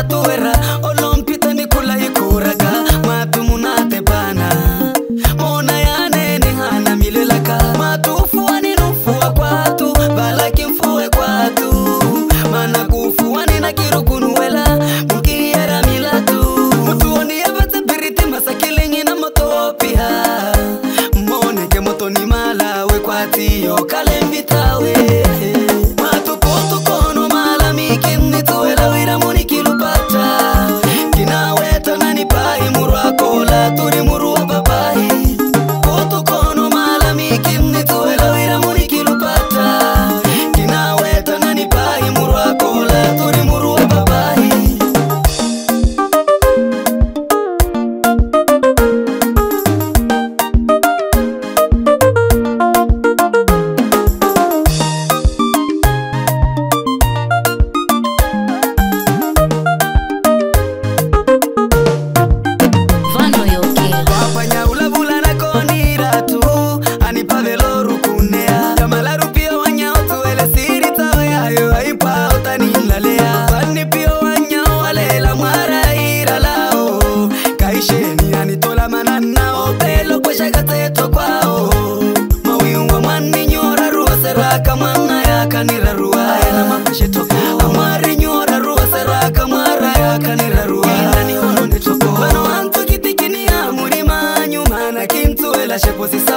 Siratu berra Olon kita ni kula ikuraga Matu munate Mona ya hana milelaka Matu fuwa ni nufua kwatu Balaki mfuwe kwatu. Mana kufuwa ni na kirukunuela milatu Mutuoni ya bata biriti masakilingi na motopia Mone moto ni malawe kwati Yo kalembitawe akanira ruwa. Vanowanzokitikinia murima nyuma nakinsuela sheposisa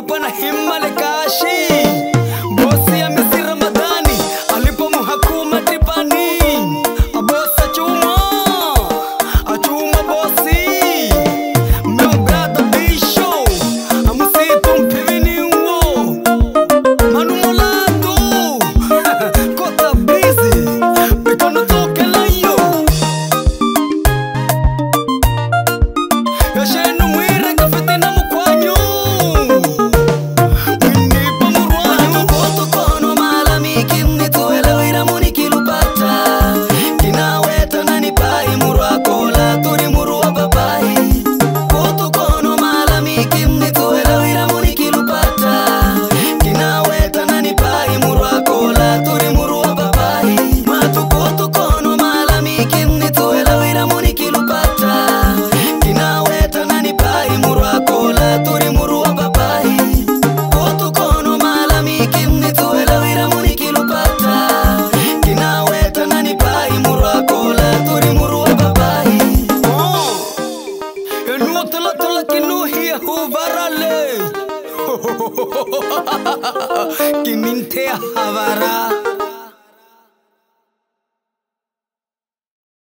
Rupan हिम्मल काशी कि मिनथे